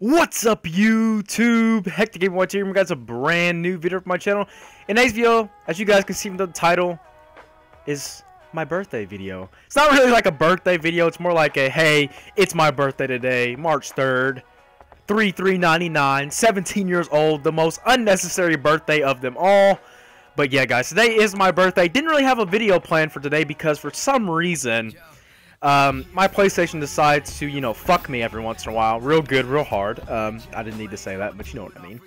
What's up YouTube? Hectic Game Watch here. We got a brand new video for my channel. In today's video, as you guys can see from the title, is my birthday video. It's not really like a birthday video. It's more like a, hey, it's my birthday today, March 3rd, 3399, 17 years old, the most unnecessary birthday of them all. But yeah, guys, today is my birthday. Didn't really have a video planned for today because for some reason um, my PlayStation decides to, you know, fuck me every once in a while. Real good, real hard. Um, I didn't need to say that, but you know what I mean.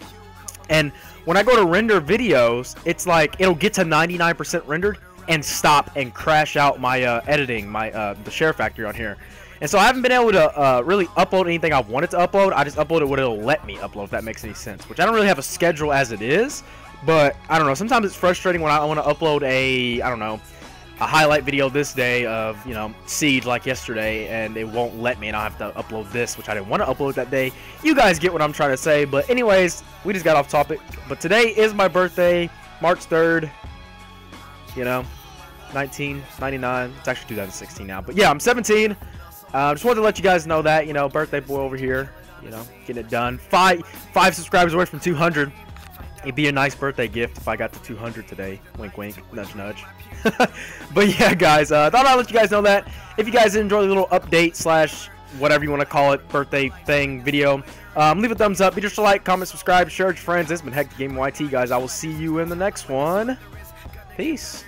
And when I go to render videos, it's like it'll get to 99% rendered and stop and crash out my uh, editing, my uh, the SHAREfactory on here. And so I haven't been able to uh, really upload anything I wanted to upload. I just uploaded what it'll let me upload, if that makes any sense. Which I don't really have a schedule as it is. But I don't know. Sometimes it's frustrating when I want to upload a, I don't know, a highlight video this day of, you know, Siege like yesterday, and it won't let me, and i have to upload this, which I didn't want to upload that day. You guys get what I'm trying to say, but anyways, we just got off topic. But today is my birthday, March 3rd, you know, 1999. It's actually 2016 now, but yeah, I'm 17. Uh, just wanted to let you guys know that, you know, birthday boy over here, you know, getting it done. Five, five subscribers away from 200. It'd be a nice birthday gift if I got to 200 today. Wink, wink, nudge, nudge. but yeah, guys, uh, thought I'd let you guys know that. If you guys enjoy the little update slash whatever you want to call it, birthday thing video, um, leave a thumbs up. Be sure to like, comment, subscribe, share with your friends. This has been Hectic Game YT, guys. I will see you in the next one. Peace.